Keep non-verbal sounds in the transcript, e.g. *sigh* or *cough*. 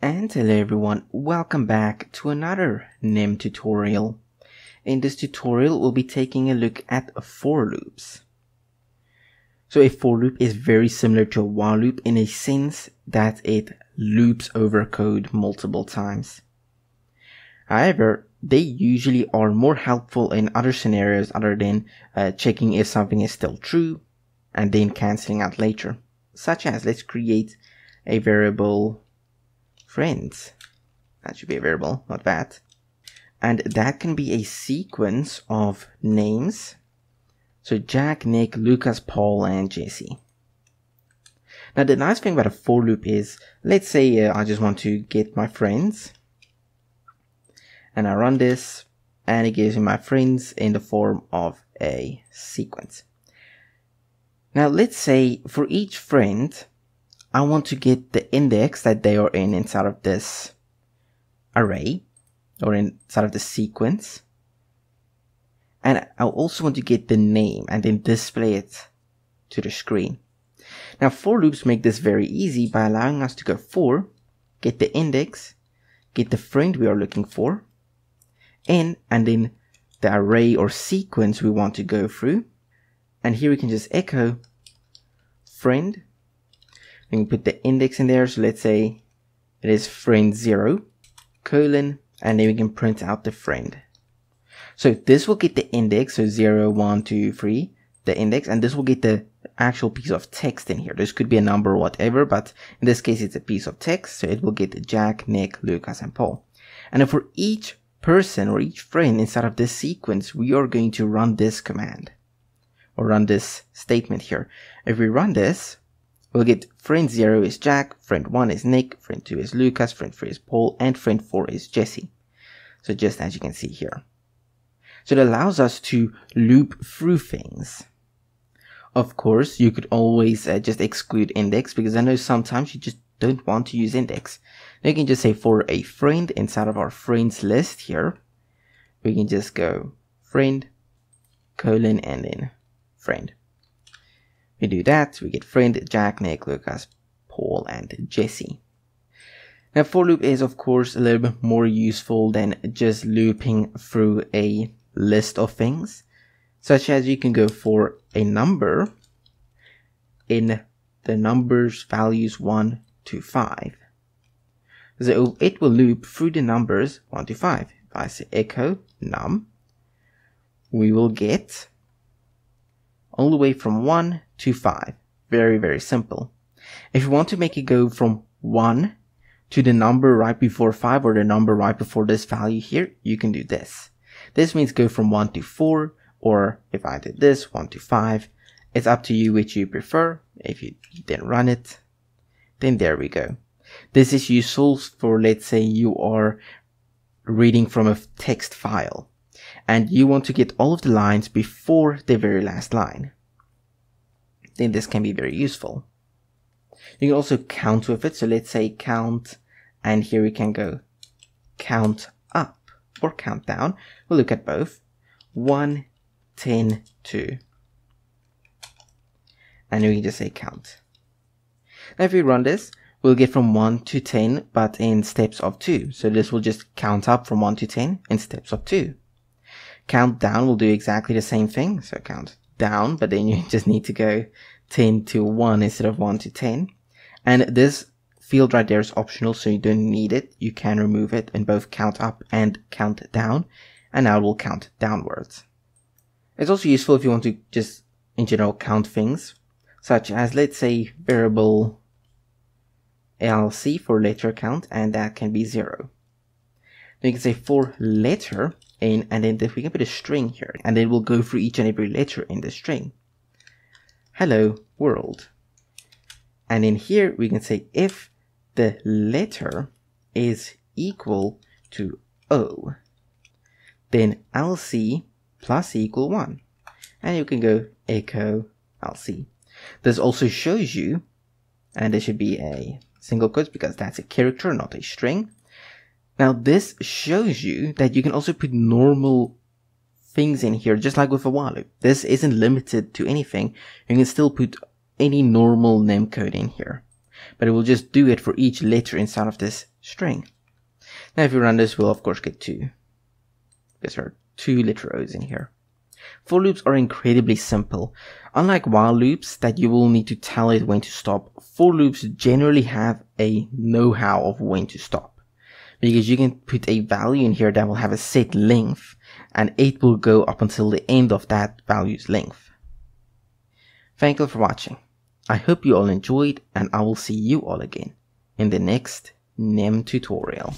And hello everyone, welcome back to another NIM tutorial. In this tutorial, we'll be taking a look at for loops. So a for loop is very similar to a while loop in a sense that it loops over code multiple times. However, they usually are more helpful in other scenarios other than uh, checking if something is still true and then cancelling out later. Such as, let's create a variable friends. That should be a variable, not that. And that can be a sequence of names. So Jack, Nick, Lucas, Paul, and Jesse. Now the nice thing about a for loop is, let's say uh, I just want to get my friends. And I run this, and it gives me my friends in the form of a sequence. Now let's say for each friend, I want to get the index that they are in inside of this array or inside of the sequence. And I also want to get the name and then display it to the screen. Now for loops make this very easy by allowing us to go for, get the index, get the friend we are looking for, in, and then the array or sequence we want to go through. And here we can just echo friend we can put the index in there. So let's say it is friend zero, colon, and then we can print out the friend. So this will get the index, so zero, one, two, three, the index, and this will get the actual piece of text in here. This could be a number or whatever, but in this case, it's a piece of text. So it will get Jack, Nick, Lucas, and Paul. And for each person or each friend inside of this sequence, we are going to run this command or run this statement here. If we run this, We'll get friend 0 is Jack, friend 1 is Nick, friend 2 is Lucas, friend 3 is Paul, and friend 4 is Jesse. So just as you can see here. So it allows us to loop through things. Of course, you could always uh, just exclude index because I know sometimes you just don't want to use index. Now you can just say for a friend inside of our friends list here, we can just go friend, colon, and then friend. We do that, we get friend, Jack, Nick, Lucas, Paul, and Jesse. Now for loop is of course a little bit more useful than just looping through a list of things, such as you can go for a number in the numbers values 1 to 5. So it will loop through the numbers 1 to 5. If I say echo num, we will get all the way from 1 to 5. Very, very simple. If you want to make it go from 1 to the number right before 5 or the number right before this value here, you can do this. This means go from 1 to 4, or if I did this, 1 to 5. It's up to you which you prefer. If you then run it, then there we go. This is useful for, let's say, you are reading from a text file and you want to get all of the lines before the very last line then this can be very useful. You can also count with it. So let's say count, and here we can go count up or count down. We'll look at both. 1, 10, 2. And we can just say count. Now if we run this, we'll get from 1 to 10, but in steps of 2. So this will just count up from 1 to 10 in steps of 2. Count down will do exactly the same thing. So count down, but then you *laughs* just need to go 10 to 1 instead of 1 to 10. And this field right there is optional, so you don't need it. You can remove it and both count up and count down, and now it will count downwards. It's also useful if you want to just, in general, count things, such as, let's say, variable LC for letter count, and that can be 0. Then you can say for letter, in, and then if we can put a string here, and then we'll go through each and every letter in the string. Hello world. And in here we can say if the letter is equal to O, then LC plus equal 1. And you can go echo LC. This also shows you, and there should be a single quote because that's a character, not a string. Now this shows you that you can also put normal things in here, just like with a while loop. This isn't limited to anything. You can still put any normal Nim code in here. But it will just do it for each letter inside of this string. Now if you run this, we'll of course get 2. Because there are two literals in here. For loops are incredibly simple. Unlike while loops that you will need to tell it when to stop, for loops generally have a know-how of when to stop. Because you can put a value in here that will have a set length and it will go up until the end of that value's length. Thank you for watching. I hope you all enjoyed and I will see you all again in the next Nim tutorial.